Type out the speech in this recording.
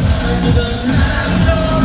night.